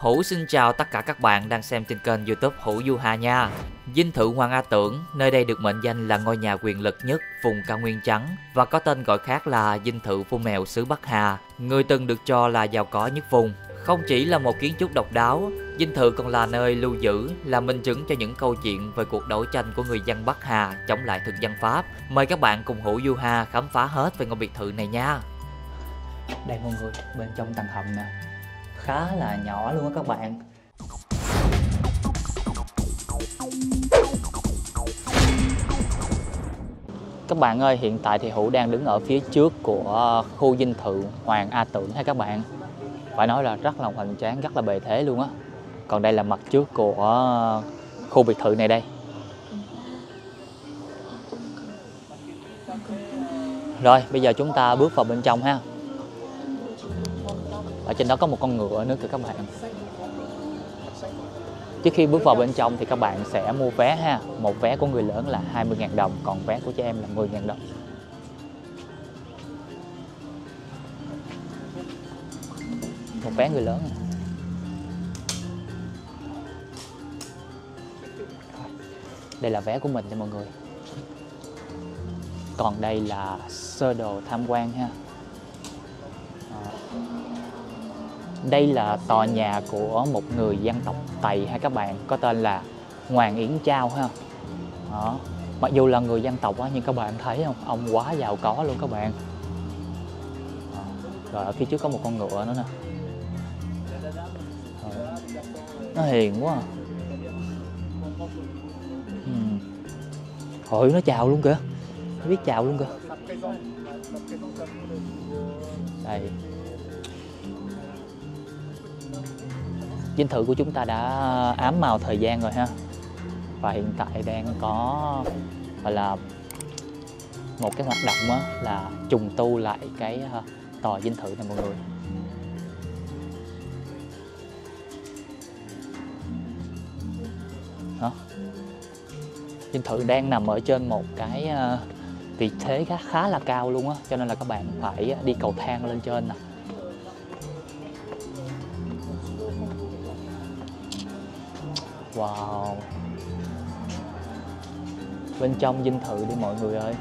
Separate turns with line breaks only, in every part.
Hữu xin chào tất cả các bạn đang xem trên kênh youtube Hữu Du Hà nha Dinh thự Hoàng A Tưởng, nơi đây được mệnh danh là ngôi nhà quyền lực nhất vùng cao nguyên trắng và có tên gọi khác là dinh thự vua mèo xứ Bắc Hà, người từng được cho là giàu có nhất vùng. Không chỉ là một kiến trúc độc đáo, dinh thự còn là nơi lưu giữ, là minh chứng cho những câu chuyện về cuộc đấu tranh của người dân Bắc Hà chống lại thực dân Pháp. Mời các bạn cùng Hữu Du Hà khám phá hết về ngôi biệt thự này nha. Đây mọi người, bên trong tầng hầm nè, khá là nhỏ luôn á các bạn. Các bạn ơi, hiện tại thì hữu đang đứng ở phía trước của ờ, khu dinh thự hoàng a tưởng hay các bạn. Phải nói là rất là hoành tráng, rất là bề thế luôn á. Còn đây là mặt trước của ờ, khu biệt thự này đây. Rồi, bây giờ chúng ta bước vào bên trong ha ở trên đó có một con ngựa nữa kìa các bạn. Trước khi bước vào bên trong thì các bạn sẽ mua vé ha. Một vé của người lớn là 20.000 đồng, còn vé của trẻ em là 10.000 đồng. Một vé người lớn à. đây là vé của mình nha mọi người. Còn đây là sơ đồ tham quan ha. Đây là tòa nhà của một người dân tộc Tày ha các bạn có tên là Hoàng Yến Trao ha đó. mặc dù là người dân tộc á, nhưng các bạn thấy không ông quá giàu có luôn các bạn đó. rồi ở phía trước có một con ngựa nữa nè nó hiền quá à. Hmm. ừ. Hồi nó chào luôn kìa nó biết chào luôn kìa đây dinh thự của chúng ta đã ám màu thời gian rồi ha. Và hiện tại đang có gọi là một cái hoạt động á, là trùng tu lại cái ờ, tòa dinh thự này mọi người. Đó. Dinh thự đang nằm ở trên một cái ờ, vị thế khá khá là cao luôn á cho nên là các bạn phải ờ, đi cầu thang lên trên nè. Wow. Bên trong dinh thự đi mọi người ơi.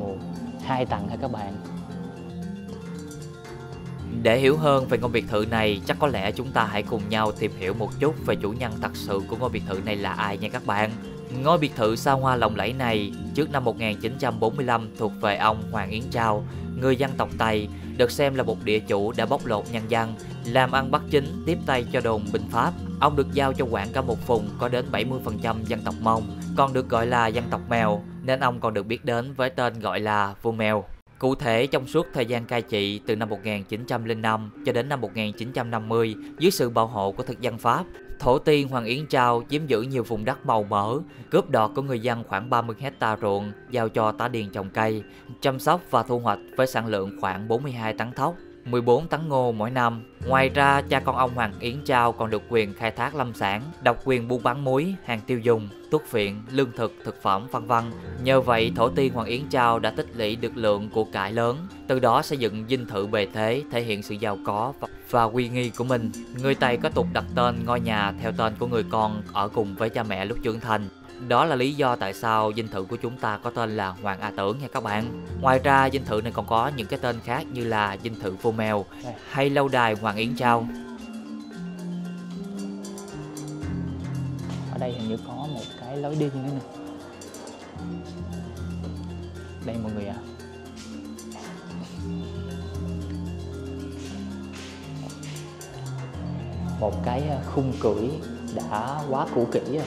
Ồ, hai tầng hả các bạn? Để hiểu hơn về ngôi biệt thự này, chắc có lẽ chúng ta hãy cùng nhau tìm hiểu một chút về chủ nhân thật sự của ngôi biệt thự này là ai nha các bạn. Ngôi biệt thự xa hoa lộng lẫy này trước năm 1945 thuộc về ông Hoàng Yến Trao, người dân tộc Tây, được xem là một địa chủ đã bóc lột nhân dân, làm ăn bắt chính, tiếp tay cho đồn binh Pháp. Ông được giao cho quản cả một vùng có đến 70% dân tộc Mông, còn được gọi là dân tộc Mèo, nên ông còn được biết đến với tên gọi là vua mèo. Cụ thể, trong suốt thời gian cai trị từ năm 1905 cho đến năm 1950, dưới sự bảo hộ của thực dân Pháp, Thổ tiên Hoàng Yến Trao chiếm giữ nhiều vùng đất màu mỡ, cướp đoạt của người dân khoảng 30 hecta ruộng, giao cho tá điền trồng cây, chăm sóc và thu hoạch với sản lượng khoảng 42 tấn thóc. 14 tấn ngô mỗi năm. Ngoài ra, cha con ông Hoàng Yến Trao còn được quyền khai thác lâm sản, độc quyền buôn bán muối, hàng tiêu dùng, thuốc viện, lương thực, thực phẩm, vân vân. Nhờ vậy, thổ tiên Hoàng Yến Trao đã tích lũy được lượng của cải lớn, từ đó xây dựng dinh thự bề thế, thể hiện sự giàu có và uy nghi của mình. Người Tây có tục đặt tên ngôi nhà theo tên của người con ở cùng với cha mẹ lúc trưởng thành. Đó là lý do tại sao dinh thự của chúng ta có tên là Hoàng A Tưởng nha các bạn. Ngoài ra, dinh thự này còn có những cái tên khác như là dinh thự Vô Mèo hay lâu đài Hoàng Yến Trao. Ở đây hình như có một cái lối đi nữa nè Đây mọi người ạ. À. Một cái ờ, khung cửi đã quá cũ kỹ rồi.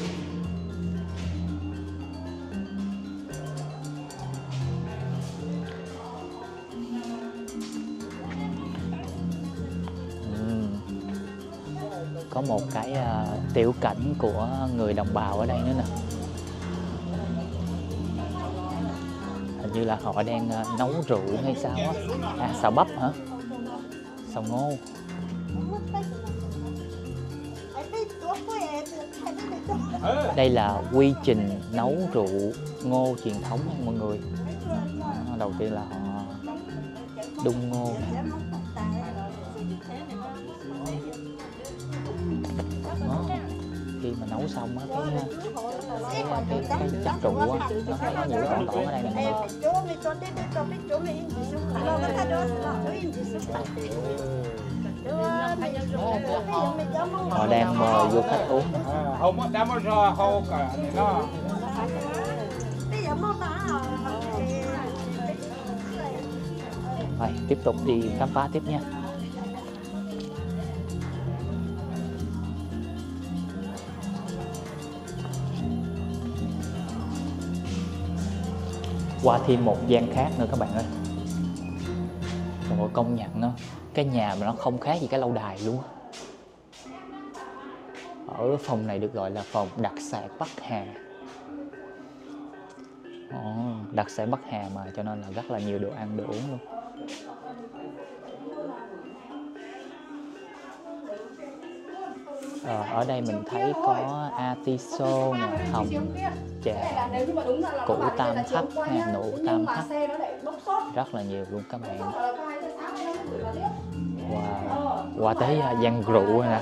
Có một cái uh, tiểu cảnh của người đồng bào ở đây nữa nè. Hình như là họ đang uh, nấu rượu hay sao á. À xào bắp hả? Xào ngô. Đây là quy trình nấu rượu ngô truyền thống mọi người. Đầu tiên là họ
đun ngô này xong á cái ờ, cái, cái, cái chất rượu á nó phải có nhiều tổn tổn ở đây nè họ đang mời vô khách uống nè.
hầu đã mới ra hầu cả này nó
rồi tiếp tục đi khám phá tiếp nha qua thêm một gian khác nữa các bạn ơi. Trời ơi, công nhận nó cái nhà mà nó không khác gì cái lâu đài luôn ở phòng này được gọi là phòng đặc sản Bắc Hà. Ồ, đặc sản Bắc Hà mà cho nên là rất là nhiều đồ ăn đồ uống luôn. Ờ, ở đây mình thấy có atiso nè hồng trà củ tam thất nè nụ tam thất. Rất là nhiều luôn các bạn. Wow. qua tới à, văn rượu nè.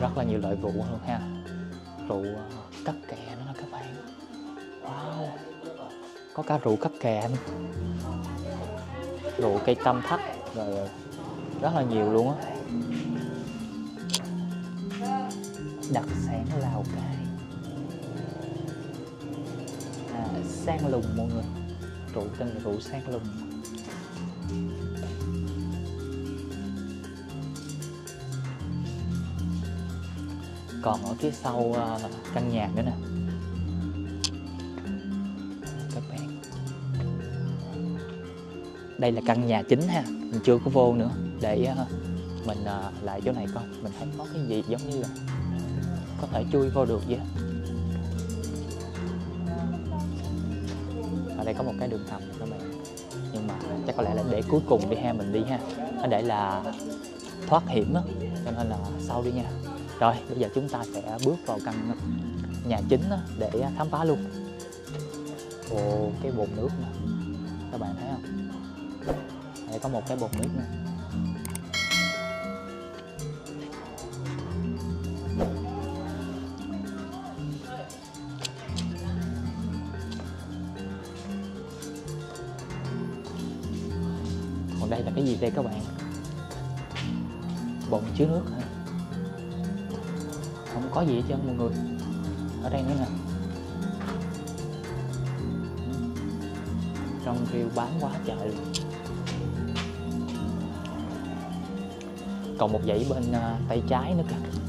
Rất là nhiều loại rượu luôn ha. Rượu à, cắt kè nữa các bạn. Wow. Có cả rượu cắt kè nữa rượu cây tam thất rồi ờ, rất là nhiều luôn á. Đặc sản lào cai. À, sang lùng mọi người. Rượu tên là rượu sang lùng. Còn ở phía sau uh, căn nhà nữa nè. Đây là căn nhà chính ha. Mình chưa có vô nữa. Để uh, mình uh, lại chỗ này coi. Mình thấy có cái gì giống như là có thể chui vô được vậy ở đây có một cái đường hầm nè các bạn nhưng mà chắc có lẽ là để cuối cùng đi ha mình đi ha. Nó để là thoát hiểm á. Cho nên là sau đi nha. Rồi bây giờ chúng ta sẽ bước vào căn nhà chính đó để khám phá luôn. Ồ cái bồn nước nè. Các bạn thấy không? Có một cái bột nước này. còn đây là cái gì đây các bạn? Bồn chứa nước hả? Không có gì hết trơn mọi người. Ở đây nữa nè. Rong rêu bán quá trời luôn. Còn một dãy bên à, tay trái nữa kìa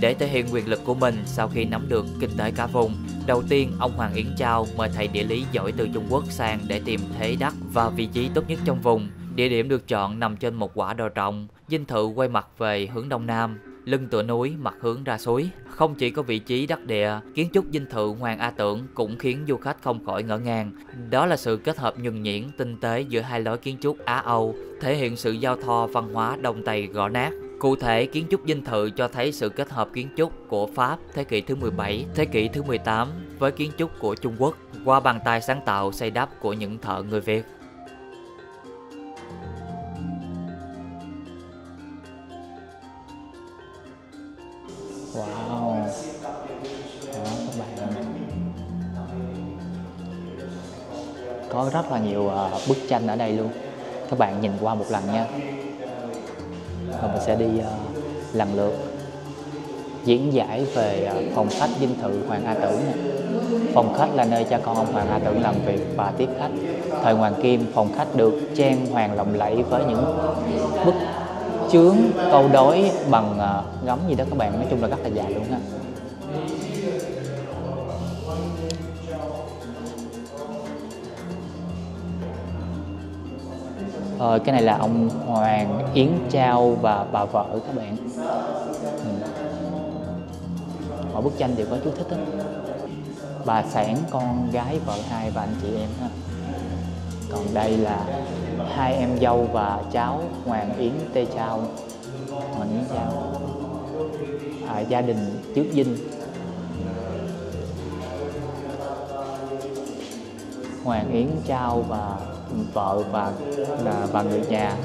để thể hiện quyền lực của mình sau khi nắm được kinh tế cả vùng, đầu tiên ông Hoàng Yến Trao mời thầy địa lý giỏi từ Trung Quốc sang để tìm thế đất và vị trí tốt nhất trong vùng. Địa điểm được chọn nằm trên một quả đồi rộng, dinh thự quay mặt về hướng đông nam, lưng tựa núi, mặt hướng ra suối. Không chỉ có vị trí đắc địa, kiến trúc dinh thự Hoàng A Tưởng cũng khiến du khách không khỏi ngỡ ngàng. Đó là sự kết hợp nhuần nhuyễn, tinh tế giữa hai lối kiến trúc Á Âu, thể hiện sự giao thoa văn hóa Đông Tây gõ nát. Cụ thể, kiến trúc dinh thự cho thấy sự kết hợp kiến trúc của Pháp thế kỷ thứ 17, thế kỷ thứ 18 với kiến trúc của Trung Quốc qua bàn tay sáng tạo xây đắp của những thợ người Việt. Có rất là nhiều à, bức tranh ở đây luôn. Các bạn nhìn qua một lần nha. Rồi mình sẽ đi à, lần lượt diễn giải về à, phòng khách dinh thự Hoàng A Tưởng nè. Phòng khách là nơi cha con ông Hoàng A Tưởng làm việc và tiếp khách. Thời Hoàng Kim, phòng khách được trang hoàng lộng lẫy với những bức chướng câu đối bằng ờ, gấm gì đó các bạn nói chung là rất là dài luôn ha Ờ, cái này là ông Hoàng Yến Trao và bà vợ các bạn. Ừ. Mỗi bức tranh đều có chú thích đó. Bà Sản, con gái, vợ hai và anh chị em ha. Còn đây là hai em dâu và cháu Hoàng Yến Tê Trao. Hoàng Yến Trao. À, Gia đình trước dinh
Hoàng Yến Trao và vợ và và, và người nhà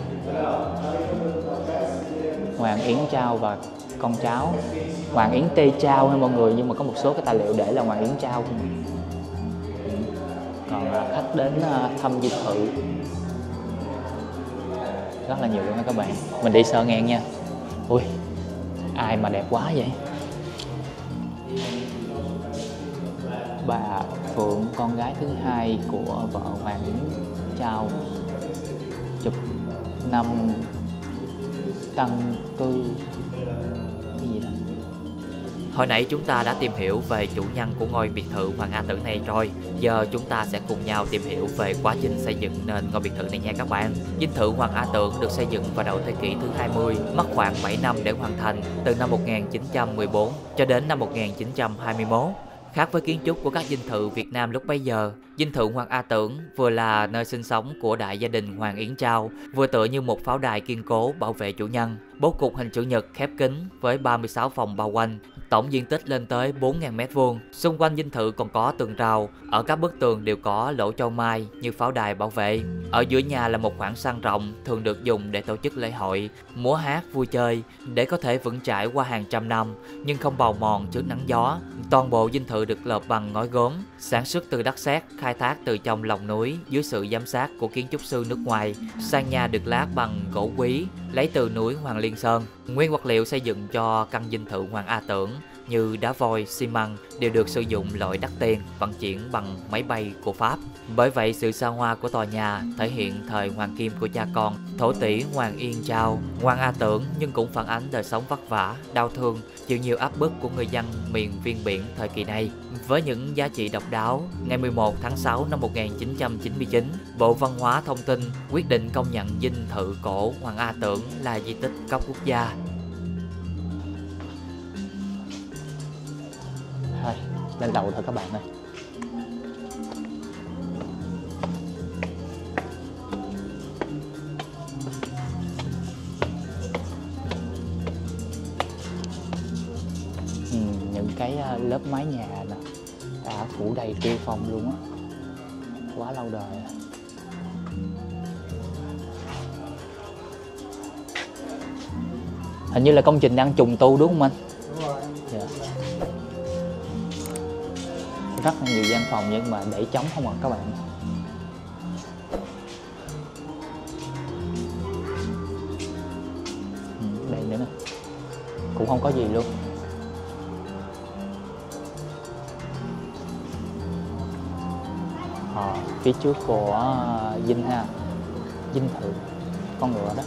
Hoàng Yến Trao và con cháu. Hoàng Yến Tê Trao hay mọi người nhưng mà có một số cái tài liệu để là Hoàng Yến Trao còn à, khách đến à, thăm dịch thự. Rất là nhiều luôn nha các bạn. Mình đi sơ ngang nha. Ui ai mà đẹp quá vậy? Bà Phượng con gái thứ hai của vợ Hoàng Yến chào chụp năm căn cư cái gì đó. Hồi nãy chúng ta đã tìm hiểu về chủ nhân của ngôi biệt thự Hoàng Anh Tử này rồi. Giờ chúng ta sẽ cùng nhau tìm hiểu về quá trình xây dựng nên ngôi biệt thự này nha các bạn. Dinh thự Hoàng A Tưởng được xây dựng vào đầu thế kỷ thứ 20 Mất khoảng 7 năm để hoàn thành từ năm 1914 cho đến năm 1921 Khác với kiến trúc của các dinh thự Việt Nam lúc bấy giờ, dinh thự Hoàng A Tưởng vừa là nơi sinh sống của đại gia đình Hoàng Yến Trao, vừa tựa như một pháo đài kiên cố bảo vệ chủ nhân. Bố cục hình chữ nhật khép kín với 36 phòng bao quanh, tổng diện tích lên tới 4.000 m2. Xung quanh dinh thự còn có tường rào, ở các bức tường đều có lỗ châu mai như pháo đài bảo vệ. Ở giữa nhà là một khoảng sân rộng thường được dùng để tổ chức lễ hội, múa hát, vui chơi để có thể vững trải qua hàng trăm năm nhưng không bào mòn trước nắng gió. Toàn bộ dinh thự được lợp bằng ngói gốm, sản xuất từ đất sét, khai thác từ trong lòng núi dưới sự giám sát của kiến trúc sư nước ngoài. Sàn nhà được lát bằng gỗ quý, lấy từ núi Hoàng Liên Sơn. Nguyên vật liệu xây dựng cho căn dinh thự Hoàng A Tưởng như đá vôi, xi măng đều được sử dụng loại đắt tiền vận chuyển bằng máy bay của Pháp. Bởi vậy, sự xa hoa của tòa nhà thể hiện thời hoàng kim của cha con, thổ tỷ Hoàng Yên Trao, Hoàng A Tưởng nhưng cũng phản ánh đời sống vất vả, đau thương, chịu nhiều áp bức của người dân miền viên biển thời kỳ này. Với những giá trị độc đáo, ngày 11 tháng 6 năm 1999, Bộ Văn hóa Thông tin quyết định công nhận dinh thự cổ Hoàng A Tưởng là di tích cấp quốc gia lên lầu thôi các bạn ơi. Ừ, những cái ờ, lớp mái nhà nè đã phủ đầy tiêu phong luôn á. Quá lâu đời hình như là công trình đang trùng tu đúng không anh? Rất là nhiều gian phòng nhưng mà để trống không à các bạn. Ừ, đây nữa nè. Cũng không có gì luôn. À, phía trước của dinh ha. Dinh thự con ngựa đó.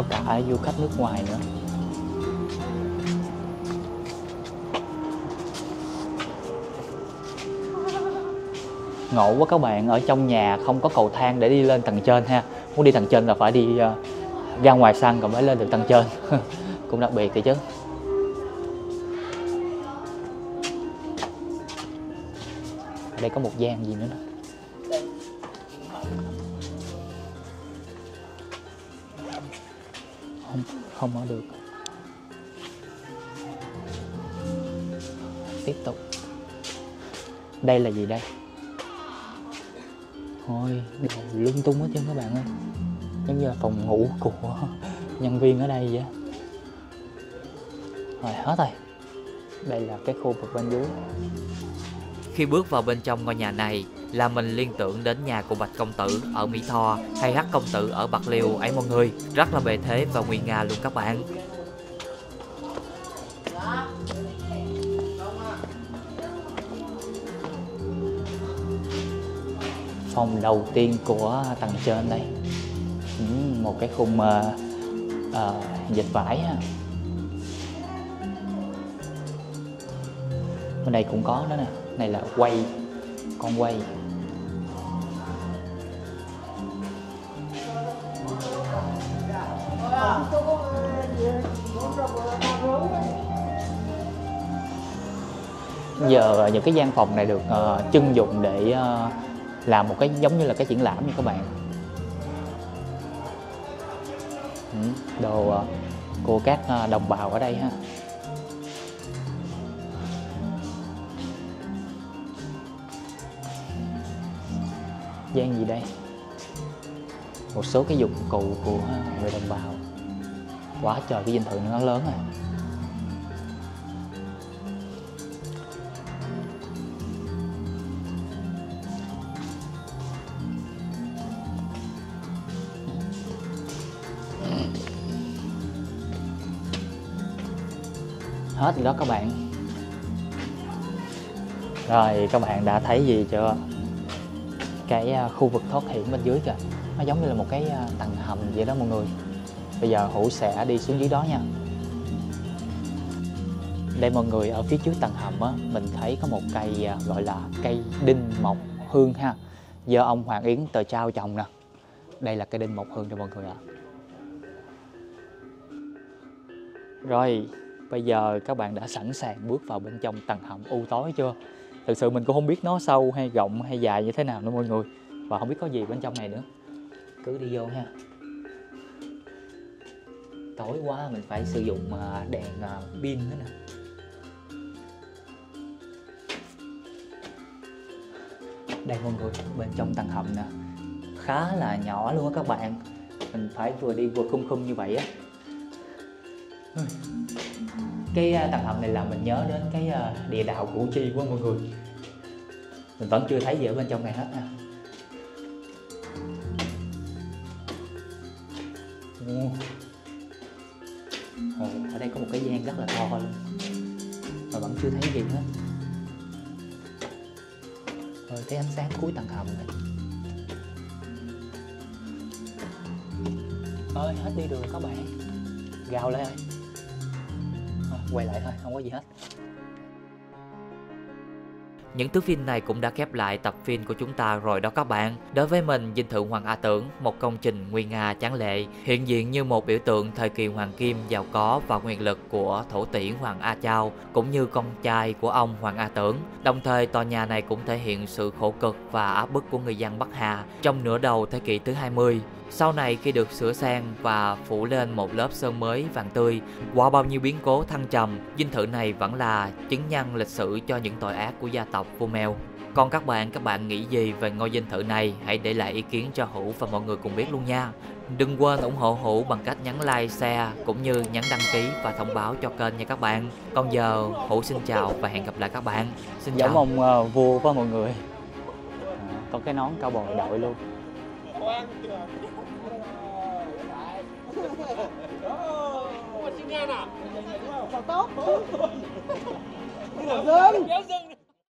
Có cả du khách nước ngoài nữa. Ngộ quá các bạn ở trong nhà không có cầu thang để đi lên tầng trên ha. Muốn đi tầng trên là phải đi uh, ra ngoài sân còn mới lên được tầng trên. Cũng đặc biệt thì chứ. Ở đây có một gian gì nữa nè. Không không mở được. Tiếp tục. Đây là gì đây? Thôi đồ lung tung hết trơn các bạn ơi. Giống như là phòng ngủ của nhân viên ở đây vậy. Rồi, hết rồi. Đây là cái khu vực bên dưới. Khi bước vào bên trong ngôi nhà này là mình liên tưởng đến nhà của Bạch Công Tử ở Mỹ Tho hay Hắc Công Tử ở Bạc Liêu ấy mọi người. Rất là bề thế và nguy nga luôn các bạn. Phòng đầu tiên của tầng trên đây ừ, một cái khung uh, uh, dịch vải ha. bên đây cũng có đó nè này là quay con quay
giờ những cái gian phòng này được ờ, uh, trưng dụng để uh, làm một cái giống như là cái triển lãm nha các bạn. Ừ, đồ uh, của các uh, đồng bào ở đây ha. Gian gì đây? Một số cái dụng cụ của người đồng bào quá trời, cái dinh thự nó lớn rồi. Hết rồi đó các bạn. Rồi, các bạn đã thấy gì chưa? Cái à, khu vực thoát hiểm bên dưới kìa. Nó giống như là một cái à, tầng hầm vậy đó mọi người bây giờ hữu sẽ đi xuống dưới đó nha. Đây mọi người, ở phía trước tầng hầm á, mình thấy có một cây à, gọi là cây đinh mộc hương ha. Do ông hoàng yến tờ trao trồng nè. Đây là cây đinh mộc hương cho mọi người ạ. À. rồi, bây giờ các bạn đã sẵn sàng bước vào bên trong tầng hầm u tối chưa? Thực sự mình cũng không biết nó sâu hay rộng hay dài như thế nào nữa mọi người. Và không biết có gì bên trong này nữa. Cứ đi vô ha tối quá mình phải sử dụng à, đèn à, pin nữa nè. Đây mọi người bên trong tầng hầm nè. Khá là nhỏ luôn á các bạn. Mình phải vừa đi vừa khung khung như vậy á. Cái à, tầng hầm này là mình nhớ đến cái địa đạo củ chi của mọi người. Mình vẫn chưa thấy gì ở bên trong này hết nha. Ooh. Chưa thấy gì hết. Rồi thấy ánh sáng cuối tầng hầm này. Ơi, hết đi đường các bạn. Gào lên. Quay lại thôi, không có gì hết những thước phim này cũng đã khép lại tập phim của chúng ta rồi đó các bạn. Đối với mình, dinh thự Hoàng A Tưởng, một công trình nguy nga tráng lệ, hiện diện như một biểu tượng thời kỳ Hoàng Kim giàu có và quyền lực của thổ tỷ Hoàng A Chao, cũng như con trai của ông Hoàng A Tưởng. Đồng thời, tòa nhà này cũng thể hiện sự khổ cực và áp bức của người dân Bắc Hà trong nửa đầu thế kỷ thứ 20. Sau này khi được sửa sang và phủ lên một lớp sơn mới vàng tươi, qua bao nhiêu biến cố thăng trầm, dinh thự này vẫn là chứng nhân lịch sử cho những tội ác của gia tộc Mèo. Còn các bạn, các bạn nghĩ gì về ngôi dinh thự này? Hãy để lại ý kiến cho Hữu và mọi người cùng biết luôn nha. Đừng quên ủng hộ Hữu bằng cách nhấn like, share cũng như nhấn đăng ký và thông báo cho kênh nha các bạn. Còn giờ Hữu xin chào và hẹn gặp lại các bạn. Xin chào. Giống ông uh, vua với mọi người. À, có cái nón cao bồi đội luôn. Ủa, xin nghe nào? Sao tốt? Dương!